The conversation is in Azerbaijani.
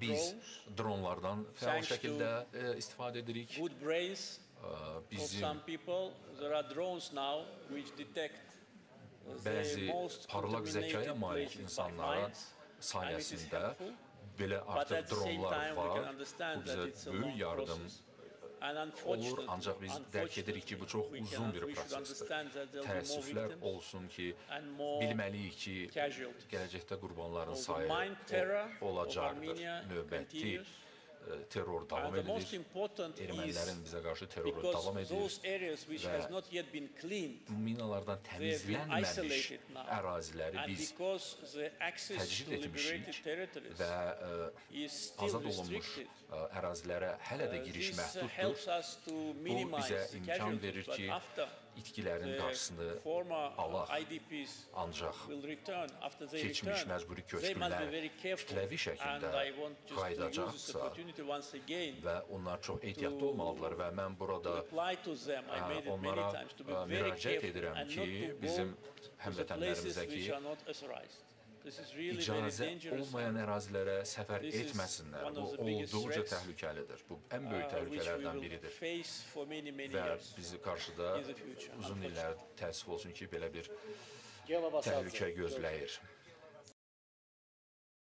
Biz dronlardan fəal şəkildə e, istifadə edirik. of Bizim some people. There are drones now which detect the bəzi parlaq zəkaya malik is sayəsində belə artıq dronlar var. Bu bizə böyük yardım olur, ancaq biz dərk edirik ki, bu çox uzun bir prosesdir. Təəssüflər olsun ki, bilməliyik ki, gələcəkdə qurbanların sayı olacaqdır. Növbəti terror davam important Ermənilərin bizə qarşı terroru davam cleaned minalardan təmizlənməmiş əraziləri biz təcrid etmişik və e, is still azad olunmuş e, ərazilərə hələ də giriş məhduddur. Bu bizə imkan verir ki, itkilərin qarşısını alaq. Ancaq keçmiş məcburi köçkünlər kütləvi şəkildə qayıdacaqsa və onlar çox ehtiyatlı olmalıdırlar və mən burada many onlara very müraciət edirəm ki, bizim to icazə olmayan ərazilərə səfər etməsinlər. Bu olduqca təhlükəlidir. Bu ən böyük uh, təhlükələrdən biridir. Və bizi qarşıda uzun illər təəssüf olsun ki, belə bir təhlükə gözləyir.